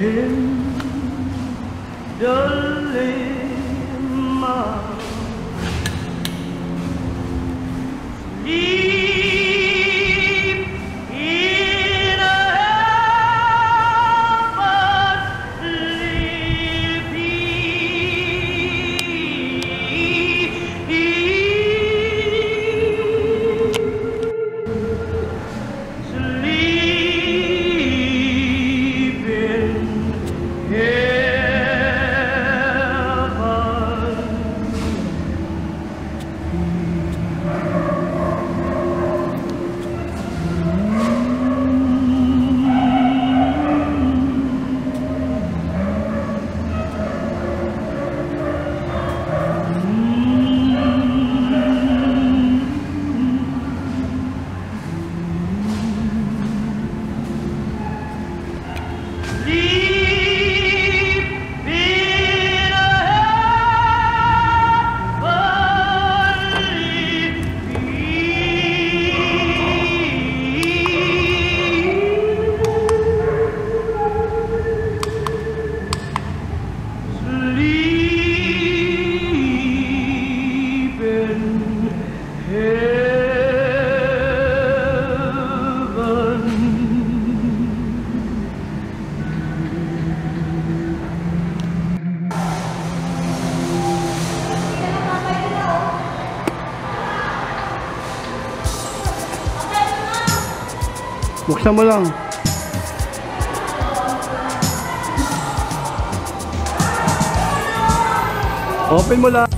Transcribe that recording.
in the lima. Buksan mo lang. Open mo lang.